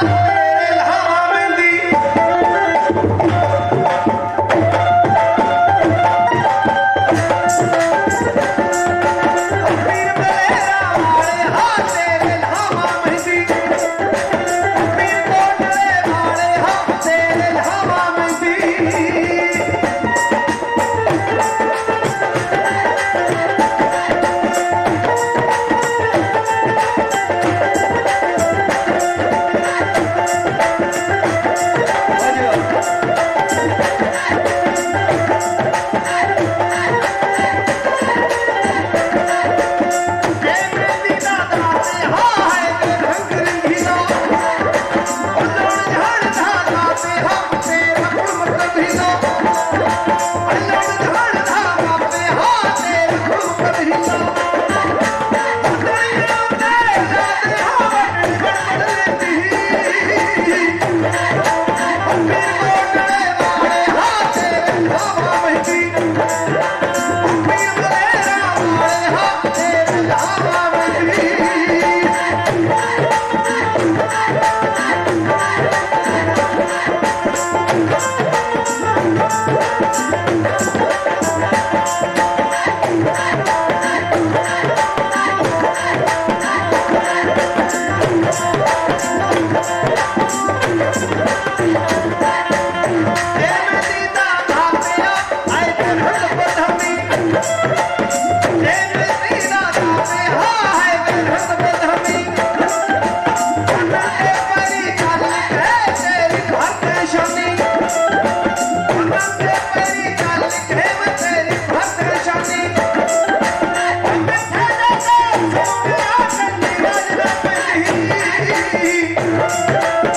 ਤੇਰੇ Yeah.